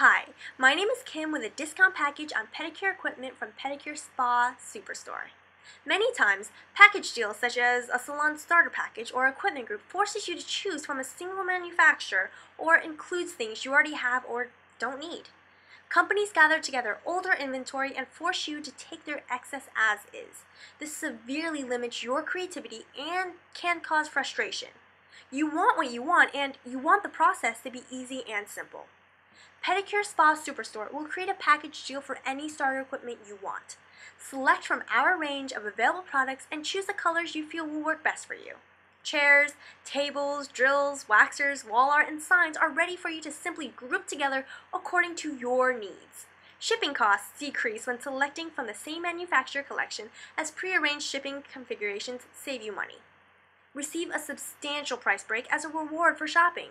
Hi, my name is Kim with a discount package on pedicure equipment from Pedicure Spa Superstore. Many times, package deals such as a salon starter package or equipment group forces you to choose from a single manufacturer or includes things you already have or don't need. Companies gather together older inventory and force you to take their excess as is. This severely limits your creativity and can cause frustration. You want what you want and you want the process to be easy and simple. Pedicure Spa Superstore will create a package deal for any starter equipment you want. Select from our range of available products and choose the colors you feel will work best for you. Chairs, tables, drills, waxers, wall art, and signs are ready for you to simply group together according to your needs. Shipping costs decrease when selecting from the same manufacturer collection as prearranged shipping configurations save you money. Receive a substantial price break as a reward for shopping.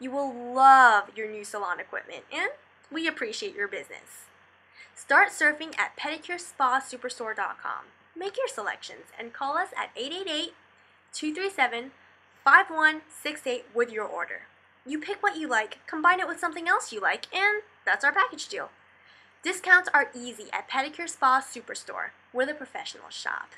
You will love your new salon equipment, and we appreciate your business. Start surfing at pedicurespa-superstore.com. Make your selections and call us at 888 237 5168 with your order. You pick what you like, combine it with something else you like, and that's our package deal. Discounts are easy at Pedicure Spa Superstore, where the professionals shop.